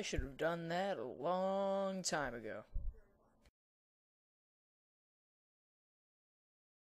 I should have done that a long time ago.